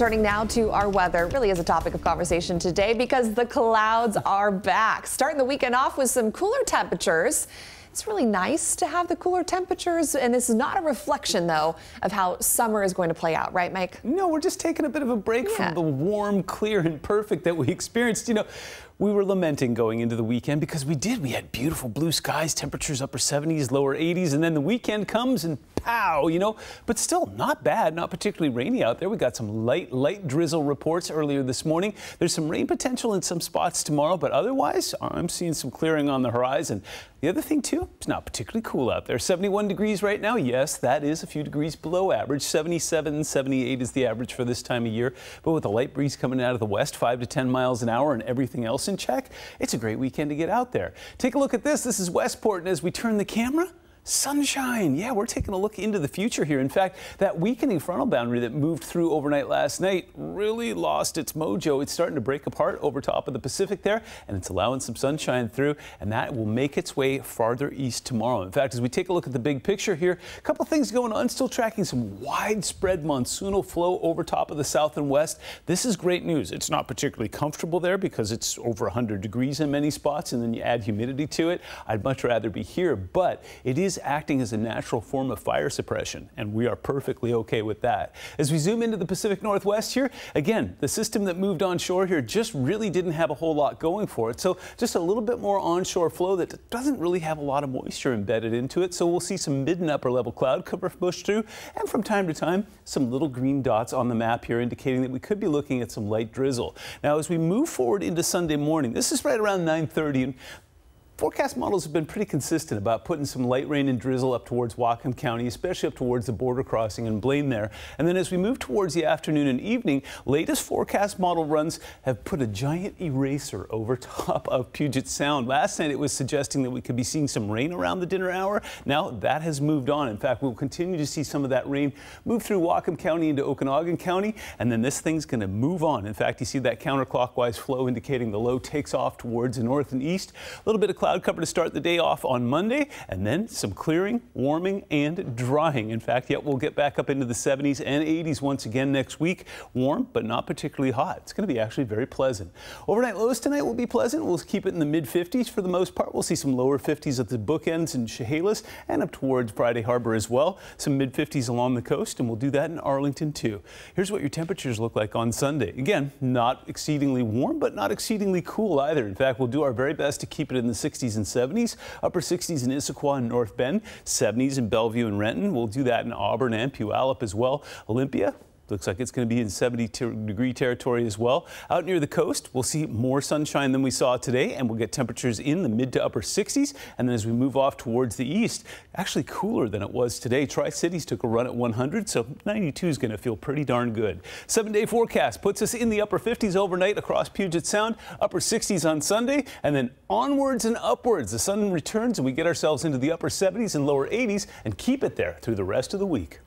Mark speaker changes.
Speaker 1: Turning now to our weather, really is a topic of conversation today because the clouds are back. Starting the weekend off with some cooler temperatures. It's really nice to have the cooler temperatures, and this is not a reflection, though, of how summer is going to play out, right, Mike?
Speaker 2: No, we're just taking a bit of a break yeah. from the warm, clear, and perfect that we experienced. You know, we were lamenting going into the weekend because we did. We had beautiful blue skies, temperatures upper 70s, lower 80s, and then the weekend comes and pow, you know, but still not bad, not particularly rainy out there. We got some light, light drizzle reports earlier this morning. There's some rain potential in some spots tomorrow, but otherwise, I'm seeing some clearing on the horizon. The other thing, too, it's not particularly cool out there. 71 degrees right now. Yes, that is a few degrees below average. 77, 78 is the average for this time of year. But with a light breeze coming out of the west, 5 to 10 miles an hour, and everything else in check, it's a great weekend to get out there. Take a look at this. This is Westport, and as we turn the camera, Sunshine. Yeah, we're taking a look into the future here. In fact, that weakening frontal boundary that moved through overnight last night really lost its mojo. It's starting to break apart over top of the Pacific there, and it's allowing some sunshine through, and that will make its way farther east tomorrow. In fact, as we take a look at the big picture here, a couple things going on. Still tracking some widespread monsoonal flow over top of the south and west. This is great news. It's not particularly comfortable there because it's over 100 degrees in many spots, and then you add humidity to it. I'd much rather be here, but it is is acting as a natural form of fire suppression, and we are perfectly okay with that. As we zoom into the Pacific Northwest here, again, the system that moved onshore here just really didn't have a whole lot going for it. So just a little bit more onshore flow that doesn't really have a lot of moisture embedded into it. So we'll see some mid and upper level cloud cover push through, and from time to time, some little green dots on the map here indicating that we could be looking at some light drizzle. Now, as we move forward into Sunday morning, this is right around 930, and Forecast models have been pretty consistent about putting some light rain and drizzle up towards Whatcom County, especially up towards the border crossing and Blaine there. And then as we move towards the afternoon and evening, latest forecast model runs have put a giant eraser over top of Puget Sound. Last night it was suggesting that we could be seeing some rain around the dinner hour. Now that has moved on. In fact, we'll continue to see some of that rain move through Whatcom County into Okanogan County, and then this thing's going to move on. In fact, you see that counterclockwise flow indicating the low takes off towards the north and east. A little bit of cloud cloud cover to start the day off on Monday, and then some clearing, warming, and drying. In fact, yet we'll get back up into the 70s and 80s once again next week. Warm, but not particularly hot. It's going to be actually very pleasant. Overnight lows tonight will be pleasant. We'll keep it in the mid 50s for the most part. We'll see some lower 50s at the bookends in Chehalis and up towards Friday Harbor as well. Some mid 50s along the coast, and we'll do that in Arlington too. Here's what your temperatures look like on Sunday. Again, not exceedingly warm, but not exceedingly cool either. In fact, we'll do our very best to keep it in the 60s 60s and 70s, upper 60s in Issaquah and North Bend, 70s in Bellevue and Renton. We'll do that in Auburn and Puyallup as well. Olympia, Looks like it's going to be in 70 degree territory as well. Out near the coast, we'll see more sunshine than we saw today, and we'll get temperatures in the mid to upper 60s. And then as we move off towards the east, actually cooler than it was today. Tri Cities took a run at 100, so 92 is going to feel pretty darn good. Seven day forecast puts us in the upper 50s overnight across Puget Sound, upper 60s on Sunday, and then onwards and upwards. The sun returns and we get ourselves into the upper 70s and lower 80s and keep it there through the rest of the week.